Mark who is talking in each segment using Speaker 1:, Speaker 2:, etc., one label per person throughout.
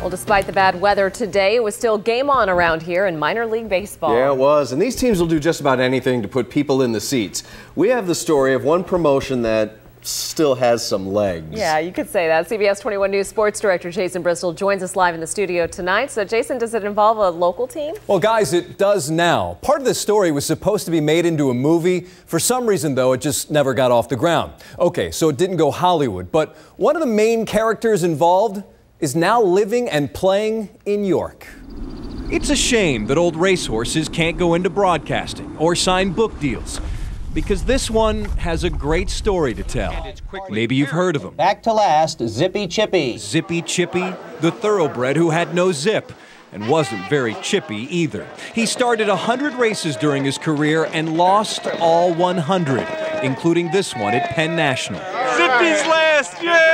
Speaker 1: Well, despite the bad weather today, it was still game on around here in minor league baseball.
Speaker 2: Yeah, it was. And these teams will do just about anything to put people in the seats. We have the story of one promotion that still has some legs.
Speaker 1: Yeah, you could say that. CBS 21 News sports director Jason Bristol joins us live in the studio tonight. So, Jason, does it involve a local team?
Speaker 3: Well, guys, it does now. Part of the story was supposed to be made into a movie. For some reason, though, it just never got off the ground. Okay, so it didn't go Hollywood, but one of the main characters involved is now living and playing in York.
Speaker 4: It's a shame that old racehorses can't go into broadcasting or sign book deals because this one has a great story to tell. Maybe you've heard of him.
Speaker 5: Back to last, Zippy Chippy.
Speaker 4: Zippy Chippy, the thoroughbred who had no zip and wasn't very chippy either. He started 100 races during his career and lost all 100, including this one at Penn National.
Speaker 6: Zippy's last, yay!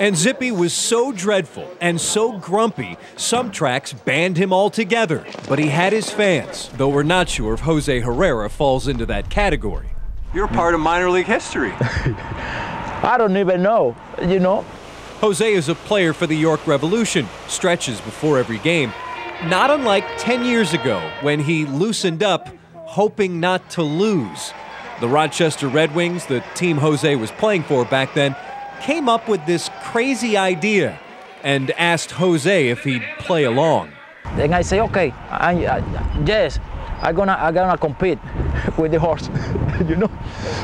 Speaker 4: And Zippy was so dreadful and so grumpy, some tracks banned him altogether. But he had his fans, though we're not sure if Jose Herrera falls into that category.
Speaker 6: You're part of minor league history.
Speaker 7: I don't even know, you know.
Speaker 4: Jose is a player for the York Revolution, stretches before every game. Not unlike 10 years ago when he loosened up, hoping not to lose. The Rochester Red Wings, the team Jose was playing for back then, came up with this crazy idea and asked Jose if he'd play along.
Speaker 7: Then I say, okay, I, I, yes, I'm gonna, I'm gonna compete with the horse, you know.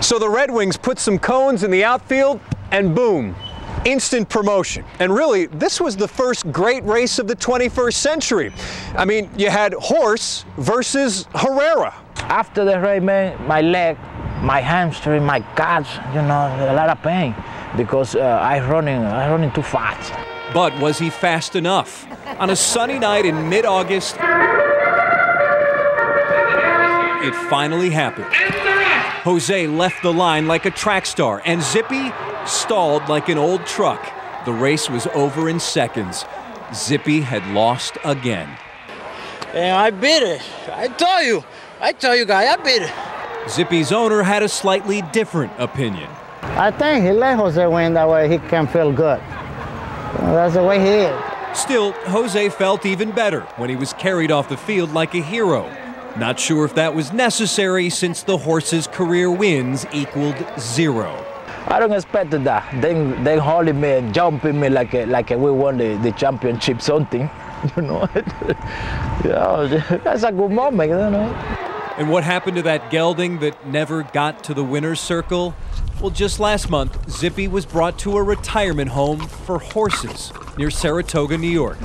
Speaker 3: So the Red Wings put some cones in the outfield, and boom, instant promotion. And really, this was the first great race of the 21st century. I mean, you had horse versus Herrera.
Speaker 7: After the race, man, my leg, my hamstring, my calves, you know, a lot of pain because uh, I running, I running too fast.
Speaker 4: But was he fast enough? On a sunny night in mid-August, it finally happened. Jose left the line like a track star, and Zippy stalled like an old truck. The race was over in seconds. Zippy had lost again.
Speaker 8: And I beat it. I tell you. I tell you, guy, I beat it.
Speaker 4: Zippy's owner had a slightly different opinion.
Speaker 9: I think he let Jose win that way he can feel good. That's the way he is.
Speaker 4: Still, Jose felt even better when he was carried off the field like a hero. Not sure if that was necessary since the horse's career wins equaled zero.
Speaker 7: I don't expect that. They they holding me and jumping me like a, like a we won the, the championship something. You know, yeah, that's a good moment. You know.
Speaker 4: And what happened to that gelding that never got to the winner's circle? Well, just last month, Zippy was brought to a retirement home for horses near Saratoga, New York.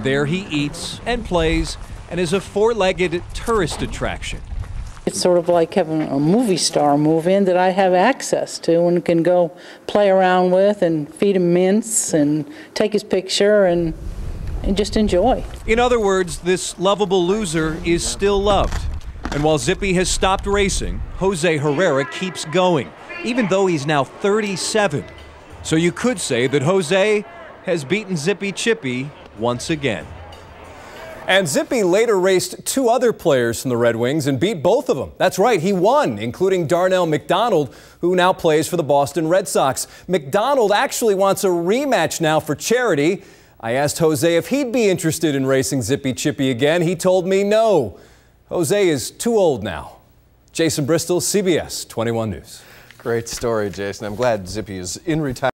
Speaker 4: There he eats and plays and is a four legged tourist attraction.
Speaker 10: It's sort of like having a movie star move in that I have access to and can go play around with and feed him mints and take his picture and, and just enjoy.
Speaker 4: In other words, this lovable loser is still loved. And while Zippy has stopped racing, Jose Herrera keeps going even though he's now 37. So you could say that Jose has beaten Zippy Chippy once again.
Speaker 3: And Zippy later raced two other players from the Red Wings and beat both of them. That's right, he won, including Darnell McDonald, who now plays for the Boston Red Sox. McDonald actually wants a rematch now for charity. I asked Jose if he'd be interested in racing Zippy Chippy again. He told me no. Jose is too old now. Jason Bristol, CBS 21 News.
Speaker 2: Great story, Jason. I'm glad Zippy is in retirement.